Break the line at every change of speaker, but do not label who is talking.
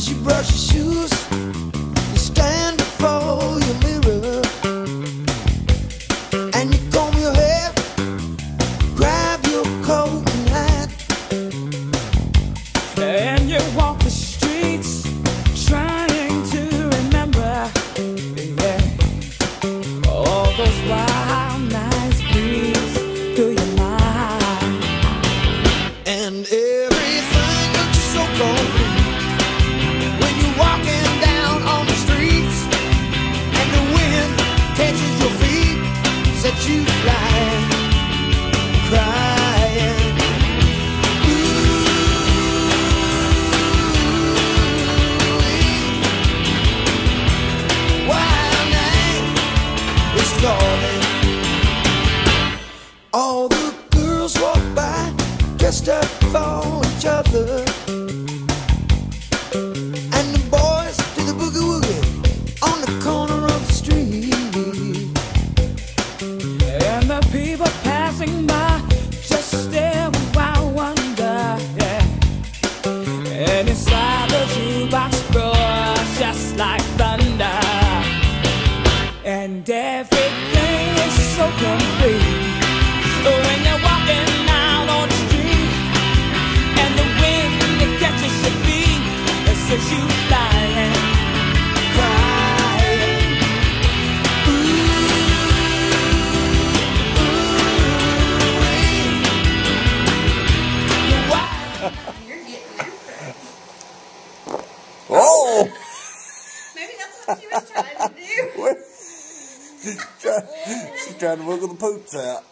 She you brush shoes. for each other. And the boys do the boogie woogie on the corner of the street.
And the people passing by just stare with wonder. And inside the jukebox roars just like thunder. And everything is so good. you and.
Ooh, ooh,
Oh!
Maybe that's what she was trying to do.
she's trying to wiggle the poops out.